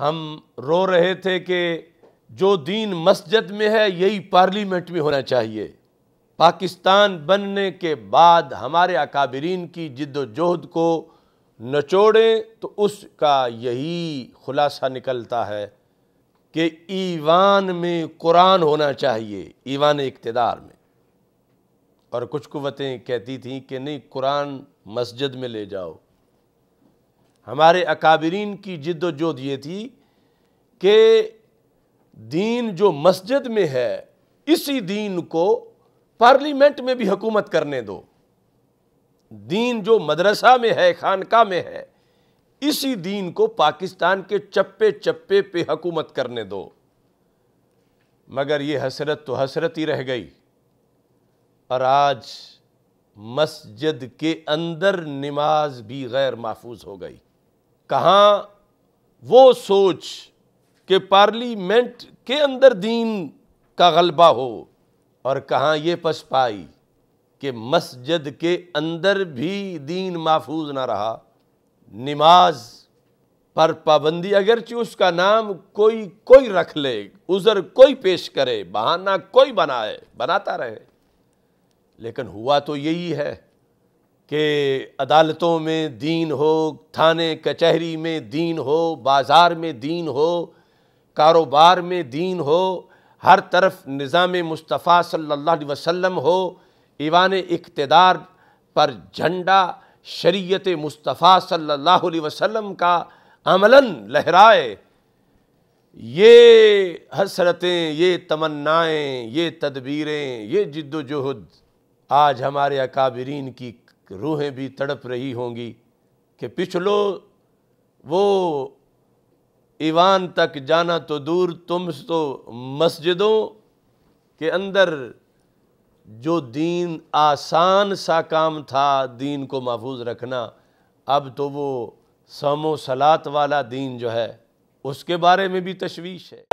हम रो रहे थे कि जो दीन मस्जिद में है, यही पार्लियामेंट में होना चाहिए। पाकिस्तान बनने के बाद हमारे अकाबरीन की जिद्दोजहद को नचोड़ें तो उसका यही खुलासा निकलता है कि ईवान में कुरान होना चाहिए, ईवान इकतदार में। और कुछ कुतें कहती थीं कि नहीं, कुरान मस्जिद में ले जाओ। हमारे अकाबरीन की जिद्दोजहद ये थी कि दीन जो मस्जिद में है, इसी दीन को पार्लियामेंट में भी हुकूमत करने दो। दीन जो मदरसा में है, खानका में है, इसी दीन को पाकिस्तान के चप्पे चप्पे पे हुकूमत करने दो। मगर ये हसरत तो हसरत ही रह गई। और आज मस्जिद के अंदर नमाज़ भी गैर महफूज हो गई। कहाँ, वो सोच कि पार्लियामेंट के अंदर दीन का गलबा हो। और कहाँ, ये पस पाई कि मस्जिद के अंदर भी दीन महफूज ना रहा। नमाज़ पर पाबंदी, अगरचि उसका नाम कोई कोई रख ले, उज़र कोई पेश करे, बहाना कोई बनाए, बनाता रहे। लेकिन हुआ तो यही है। कि अदालतों में दीन हो, थाने कचहरी में दीन हो, बाज़ार में दीन हो, कारोबार में दीन हो, हर तरफ़ निज़ाम मुस्तफ़ा सल्लल्लाहु अलैहि वसल्लम हो, ईवान इकतदार पर झंडा शरीयत मुस्तफ़ा सल्लल्लाहु अलैहि वसल्लम का अमलन लहराए। ये हसरतें, ये तमन्नाएँ, ये तदबीरें, ये जिद्दोजहद आज हमारे अकाबरीन की रूहें भी तड़प रही होंगी कि पिछलो वो ईवान तक जाना तो दूर, तुम तो मस्जिदों के अंदर जो दीन आसान सा काम था, दीन को महफूज रखना, अब तो वो समो सलात वाला दीन जो है, उसके बारे में भी तशवीश है।